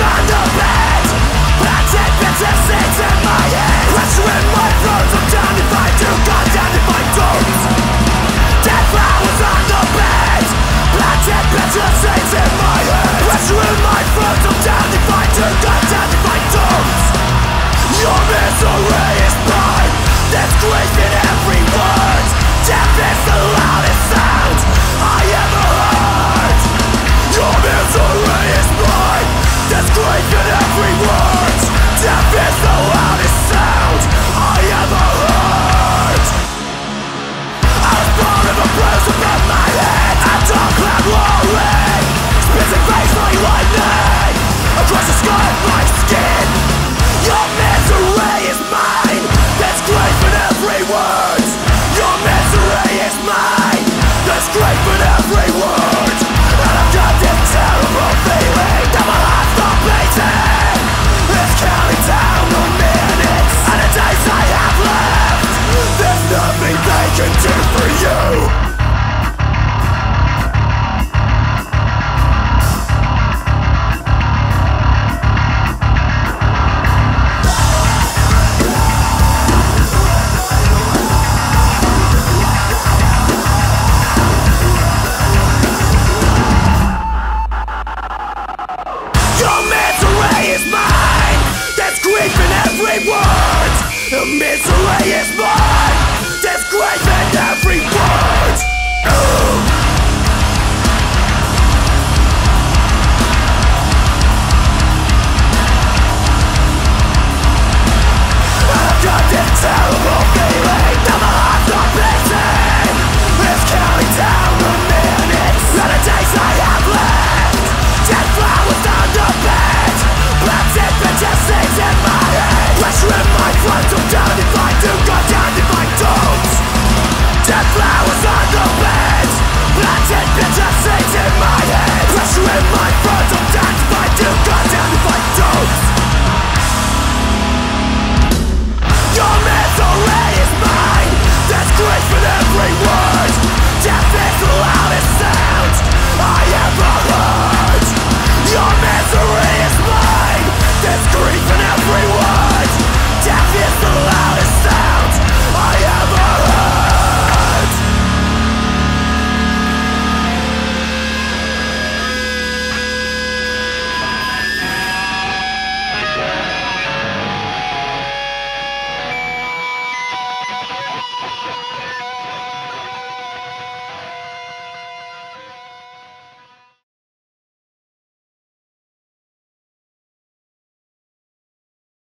on the bed. Planted bitter seeds in my head. Pressure in my throat, I'm done if I